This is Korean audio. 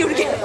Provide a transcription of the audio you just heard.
이렇게.